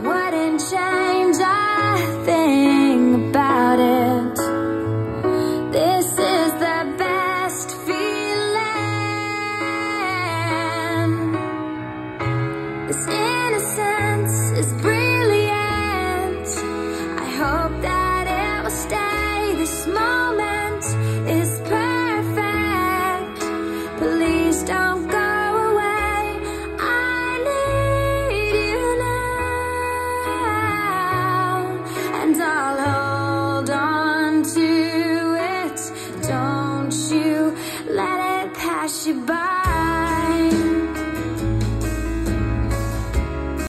Wouldn't change a thing about it. This is the best feeling. This innocence is brilliant. I hope that it will stay. This moment is perfect. Please don't go and I'll hold on to it. Don't you let it pass you by.